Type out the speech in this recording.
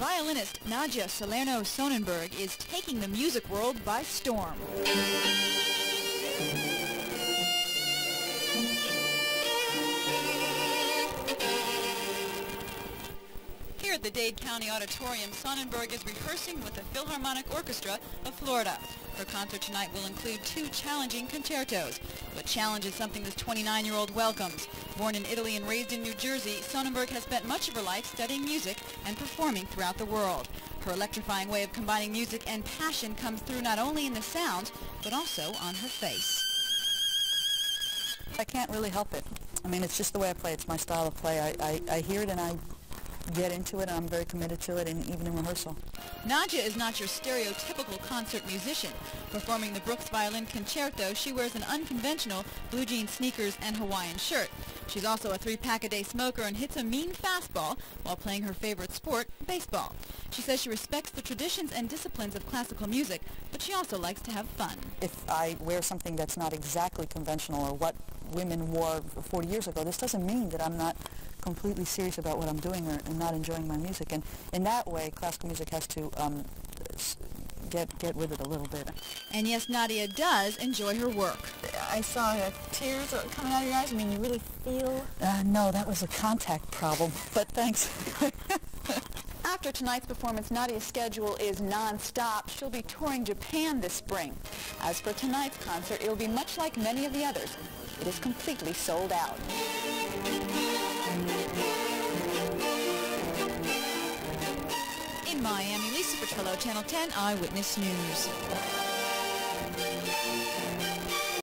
violinist Nadja Salerno Sonnenberg is taking the music world by storm. Here at the Dade County Auditorium, Sonnenberg is rehearsing with the Philharmonic Orchestra of Florida. Her concert tonight will include two challenging concertos. But challenge is something this 29-year-old welcomes. Born in Italy and raised in New Jersey, Sonnenberg has spent much of her life studying music and performing throughout the world. Her electrifying way of combining music and passion comes through not only in the sound, but also on her face. I can't really help it. I mean, it's just the way I play. It's my style of play. I, I, I hear it and I get into it I'm very committed to it and even in rehearsal. Nadja is not your stereotypical concert musician. Performing the Bruch Violin Concerto, she wears an unconventional blue jean sneakers and Hawaiian shirt. She's also a three-pack-a-day smoker and hits a mean fastball while playing her favorite sport, baseball. She says she respects the traditions and disciplines of classical music, but she also likes to have fun. If I wear something that's not exactly conventional or what women wore 40 years ago, this doesn't mean that I'm not completely serious about what I'm doing or, and not enjoying my music. And in that way, classical music has to um, get get with it a little bit. And yes, Nadja does enjoy her work. I saw uh, tears coming out of your eyes. I mean, you really feel... Uh, no, that was a contact problem, but thanks. After tonight's performance, Nadja's schedule is non-stop. She'll be touring Japan this spring. As for tonight's concert, it will be much like many of the others. It is completely sold out. In Miami, Lisa Petrillo, Channel 10 Eyewitness News.